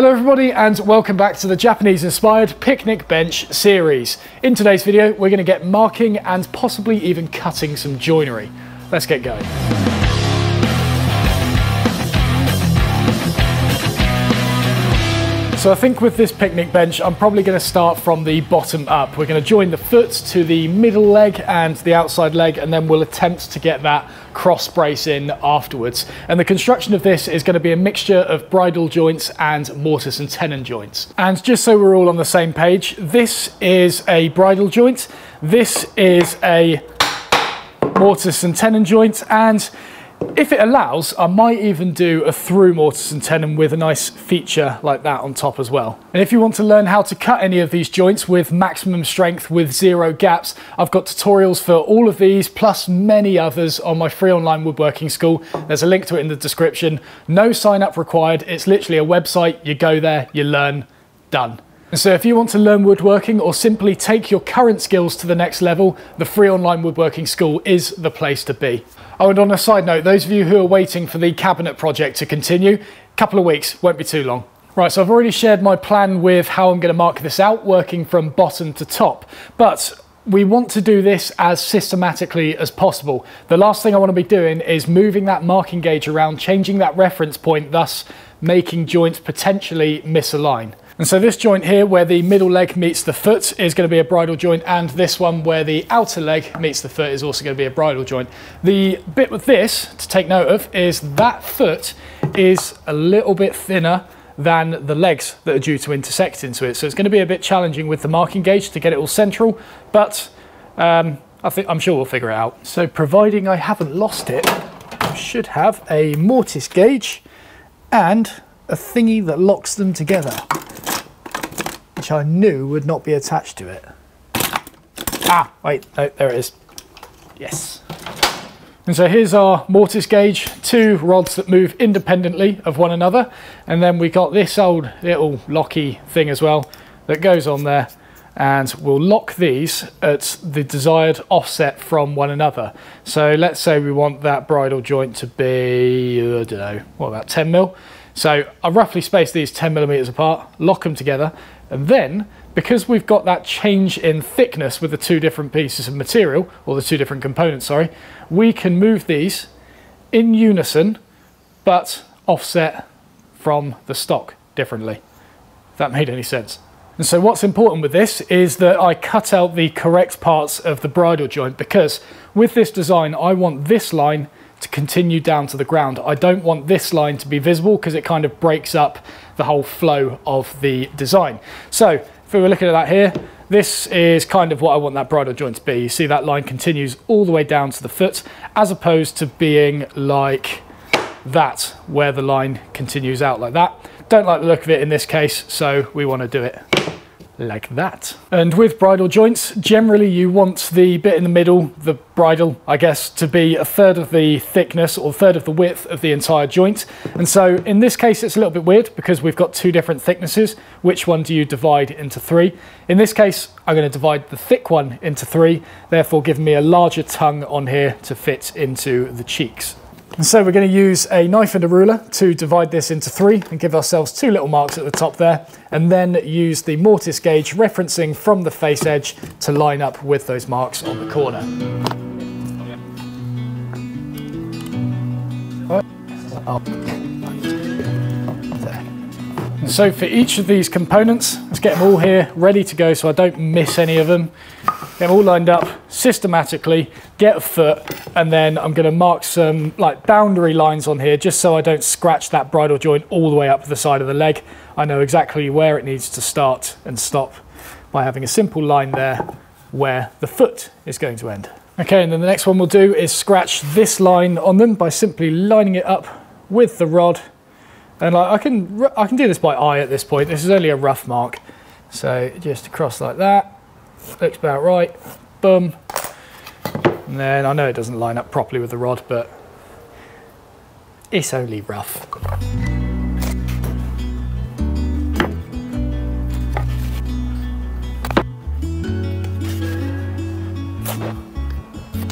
Hello everybody and welcome back to the Japanese inspired picnic bench series. In today's video we're going to get marking and possibly even cutting some joinery. Let's get going. So I think with this picnic bench, I'm probably going to start from the bottom up. We're going to join the foot to the middle leg and the outside leg, and then we'll attempt to get that cross brace in afterwards. And the construction of this is going to be a mixture of bridle joints and mortise and tenon joints. And just so we're all on the same page, this is a bridle joint, this is a mortise and tenon joint, and if it allows, I might even do a through mortise and tenon with a nice feature like that on top as well. And if you want to learn how to cut any of these joints with maximum strength with zero gaps, I've got tutorials for all of these plus many others on my free online woodworking school. There's a link to it in the description. No sign up required. It's literally a website. You go there, you learn, done. And so if you want to learn woodworking or simply take your current skills to the next level, the free online woodworking school is the place to be. Oh, and on a side note, those of you who are waiting for the cabinet project to continue, a couple of weeks, won't be too long. Right, so I've already shared my plan with how I'm going to mark this out, working from bottom to top. But we want to do this as systematically as possible. The last thing I want to be doing is moving that marking gauge around, changing that reference point, thus making joints potentially misalign. And so this joint here where the middle leg meets the foot is going to be a bridle joint and this one where the outer leg meets the foot is also going to be a bridle joint. The bit with this to take note of is that foot is a little bit thinner than the legs that are due to intersect into it. So it's going to be a bit challenging with the marking gauge to get it all central, but um, I think I'm sure we'll figure it out. So providing I haven't lost it, I should have a mortise gauge and a thingy that locks them together which I knew would not be attached to it. Ah, wait, no, there it is. Yes. And so here's our mortise gauge, two rods that move independently of one another. And then we got this old little locky thing as well that goes on there and we'll lock these at the desired offset from one another. So let's say we want that bridle joint to be, I don't know, what about 10 mil? So I roughly space these 10 millimeters apart, lock them together, and then, because we've got that change in thickness with the two different pieces of material, or the two different components, sorry, we can move these in unison, but offset from the stock differently. If that made any sense. And so what's important with this is that I cut out the correct parts of the bridle joint because with this design, I want this line to continue down to the ground. I don't want this line to be visible because it kind of breaks up the whole flow of the design. So if we were looking at that here, this is kind of what I want that bridle joint to be. You see that line continues all the way down to the foot as opposed to being like that where the line continues out like that. Don't like the look of it in this case, so we want to do it like that. And with bridle joints, generally you want the bit in the middle, the bridle, I guess, to be a third of the thickness or a third of the width of the entire joint. And so in this case, it's a little bit weird because we've got two different thicknesses. Which one do you divide into three? In this case, I'm going to divide the thick one into three, therefore giving me a larger tongue on here to fit into the cheeks. And so we're going to use a knife and a ruler to divide this into three and give ourselves two little marks at the top there, and then use the mortise gauge referencing from the face edge to line up with those marks on the corner. So for each of these components, let's get them all here ready to go so I don't miss any of them. Them all lined up systematically, get a foot, and then I'm gonna mark some like boundary lines on here just so I don't scratch that bridle joint all the way up the side of the leg. I know exactly where it needs to start and stop by having a simple line there where the foot is going to end. Okay, and then the next one we'll do is scratch this line on them by simply lining it up with the rod. And like, I can I can do this by eye at this point. This is only a rough mark. So just across like that looks about right, boom. And then I know it doesn't line up properly with the rod, but it's only rough.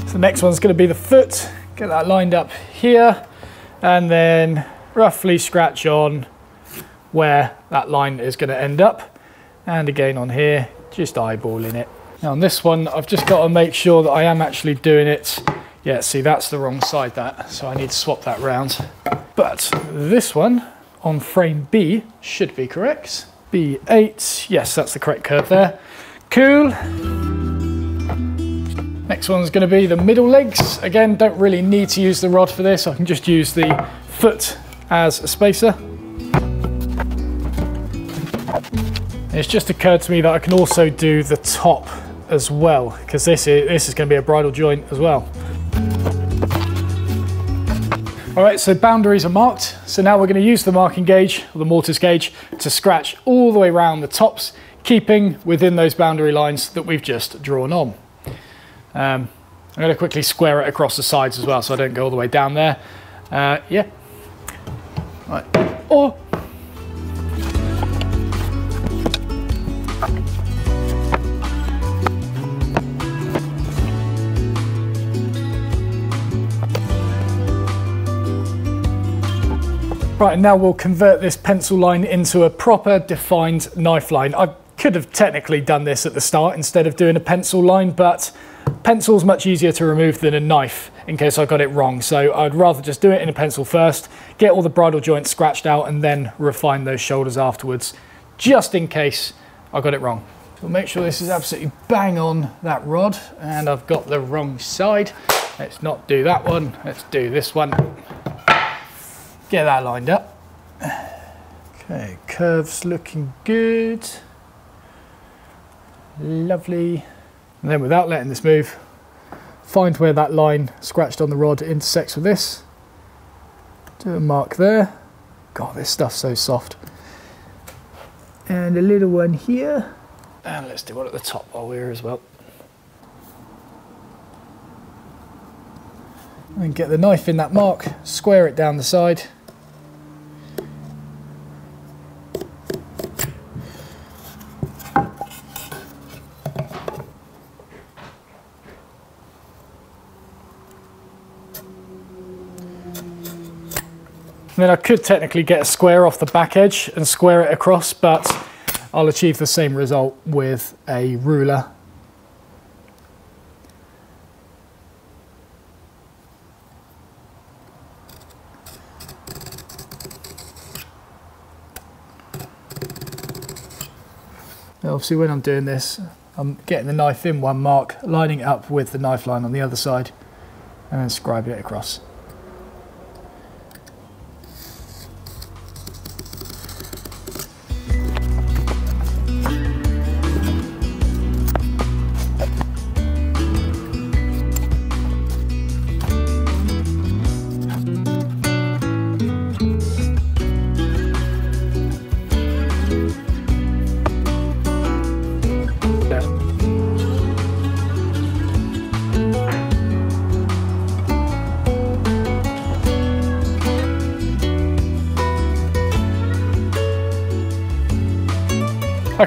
So the next one's going to be the foot. Get that lined up here and then roughly scratch on where that line is going to end up. And again on here, just eyeballing it. Now on this one, I've just got to make sure that I am actually doing it. Yeah, see, that's the wrong side that, so I need to swap that round. But this one on frame B should be correct. B8, yes, that's the correct curve there. Cool. Next one's going to be the middle legs. Again, don't really need to use the rod for this. I can just use the foot as a spacer. It's just occurred to me that I can also do the top as well, because this is, this is going to be a bridle joint as well. All right, so boundaries are marked. So now we're going to use the marking gauge, or the mortise gauge, to scratch all the way around the tops, keeping within those boundary lines that we've just drawn on. Um, I'm going to quickly square it across the sides as well so I don't go all the way down there. Uh, yeah. Right. Or Right, now we'll convert this pencil line into a proper defined knife line. I could have technically done this at the start instead of doing a pencil line, but pencil's much easier to remove than a knife in case I got it wrong. So I'd rather just do it in a pencil first, get all the bridle joints scratched out and then refine those shoulders afterwards, just in case I got it wrong. So we'll make sure this is absolutely bang on that rod and I've got the wrong side. Let's not do that one, let's do this one get that lined up. Okay, curves looking good. Lovely. And then without letting this move, find where that line scratched on the rod intersects with this. Do a mark there. God, this stuff's so soft. And a little one here. And let's do one at the top while we're here as well. And get the knife in that mark, square it down the side. And then I could technically get a square off the back edge and square it across, but I'll achieve the same result with a ruler. obviously when I'm doing this, I'm getting the knife in one mark, lining it up with the knife line on the other side, and then scribing it across.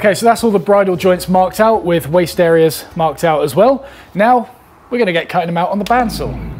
Okay, so that's all the bridle joints marked out with waste areas marked out as well. Now we're gonna get cutting them out on the bandsaw.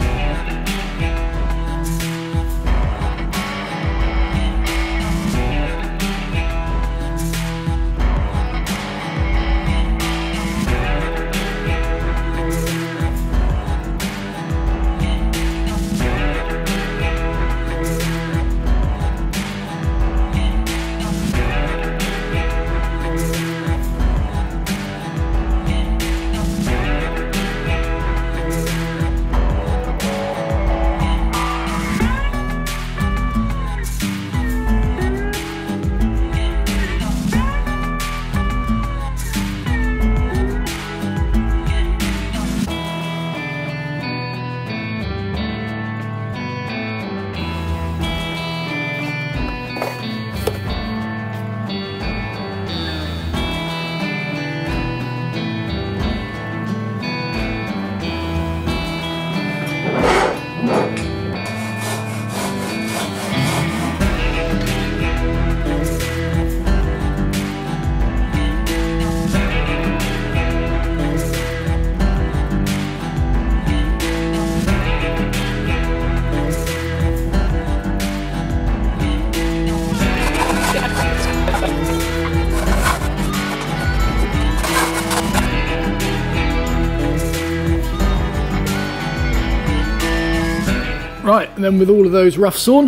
And then with all of those rough on,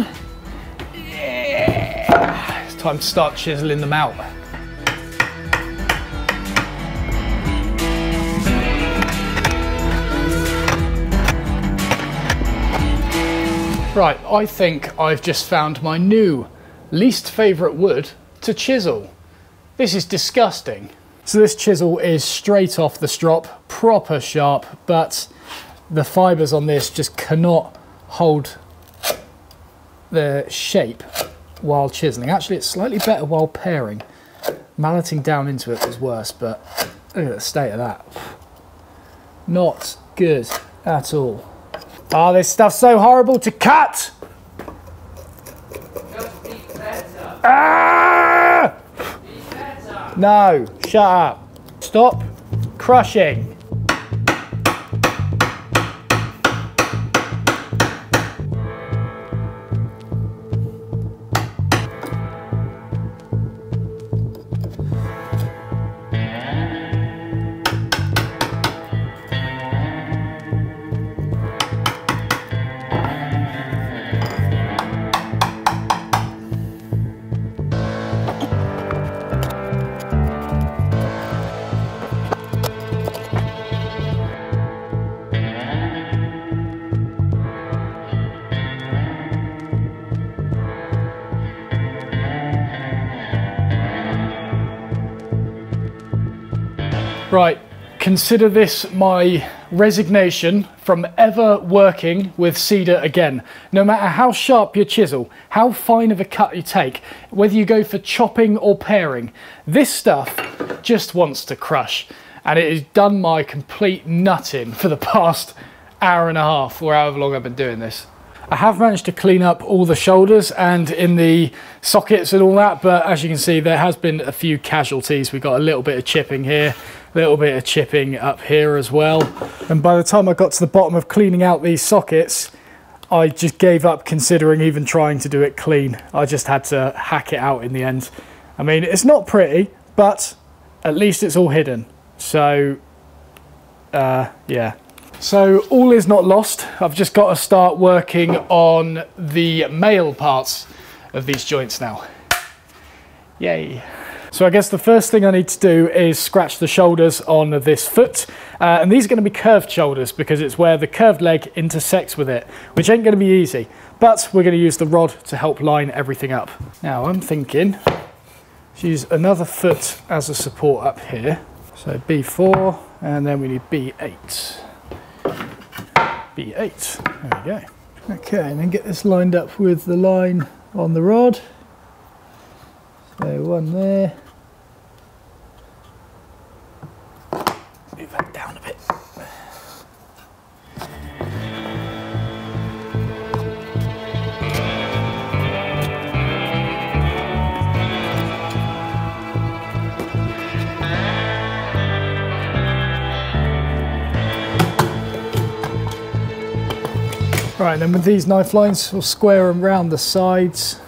yeah, it's time to start chiseling them out. Right, I think I've just found my new least favourite wood to chisel. This is disgusting. So this chisel is straight off the strop, proper sharp, but the fibres on this just cannot hold the shape while chiseling. Actually, it's slightly better while paring. Malleting down into it was worse, but look at the state of that. Not good at all. Oh, this stuff's so horrible to cut! Ah! No, shut up. Stop crushing. Consider this my resignation from ever working with cedar again. No matter how sharp your chisel, how fine of a cut you take, whether you go for chopping or paring, this stuff just wants to crush. And it has done my complete nutting for the past hour and a half or however long I've been doing this. I have managed to clean up all the shoulders and in the sockets and all that, but as you can see, there has been a few casualties. We've got a little bit of chipping here, a little bit of chipping up here as well. And by the time I got to the bottom of cleaning out these sockets, I just gave up considering even trying to do it clean. I just had to hack it out in the end. I mean, it's not pretty, but at least it's all hidden. So, uh, yeah. So all is not lost. I've just got to start working on the male parts of these joints now. Yay. So I guess the first thing I need to do is scratch the shoulders on this foot. Uh, and these are going to be curved shoulders because it's where the curved leg intersects with it, which ain't going to be easy. But we're going to use the rod to help line everything up. Now I'm thinking, use another foot as a support up here. So B4, and then we need B8. B8. There we go. Okay, and then get this lined up with the line on the rod. So one there. Right, then with these knife lines, we'll square them round the sides.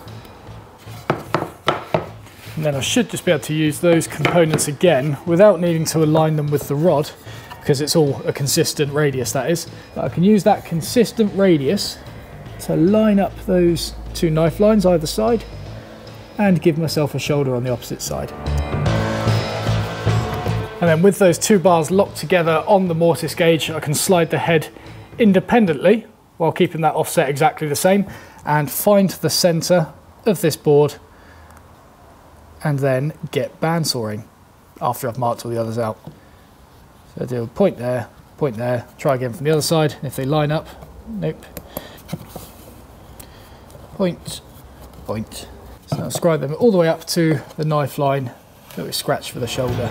And then I should just be able to use those components again without needing to align them with the rod because it's all a consistent radius that is. But I can use that consistent radius to line up those two knife lines either side and give myself a shoulder on the opposite side. And then with those two bars locked together on the mortise gauge, I can slide the head independently while keeping that offset exactly the same and find the center of this board and then get bandsawing after I've marked all the others out. So I do a point there, point there, try again from the other side. If they line up, nope. Point, point. So I'll scribe them all the way up to the knife line that we scratched for the shoulder.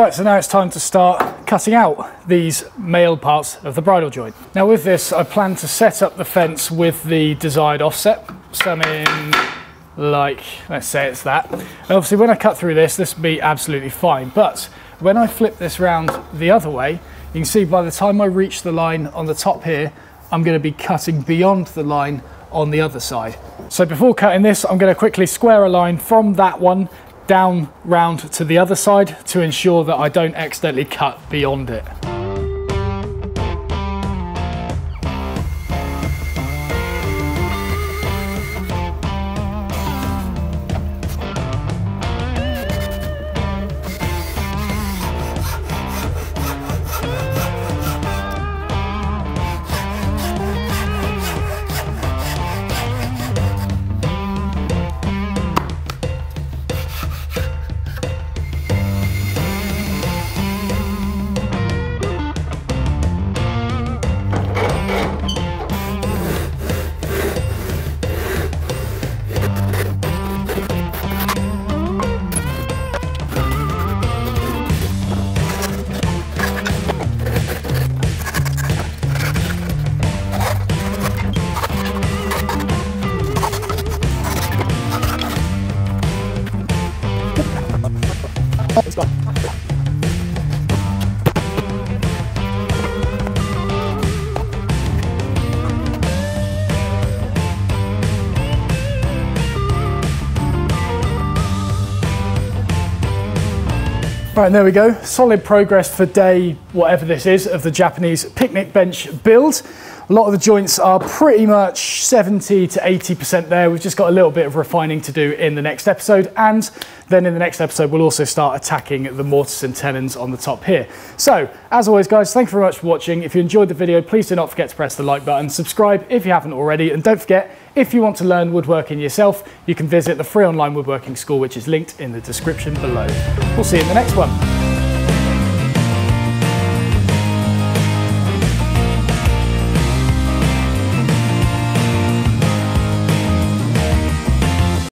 Right, so now it's time to start cutting out these male parts of the bridle joint. Now with this, I plan to set up the fence with the desired offset, So, something like, let's say it's that. And obviously when I cut through this, this will be absolutely fine, but when I flip this round the other way, you can see by the time I reach the line on the top here, I'm going to be cutting beyond the line on the other side. So before cutting this, I'm going to quickly square a line from that one down round to the other side to ensure that I don't accidentally cut beyond it. Right, there we go. Solid progress for day, whatever this is, of the Japanese picnic bench build. A lot of the joints are pretty much 70 to 80% there. We've just got a little bit of refining to do in the next episode. And then in the next episode, we'll also start attacking the mortise and tenons on the top here. So as always, guys, thank you very much for watching. If you enjoyed the video, please do not forget to press the like button, subscribe if you haven't already. And don't forget, if you want to learn woodworking yourself, you can visit the free online woodworking school, which is linked in the description below. We'll see you in the next one.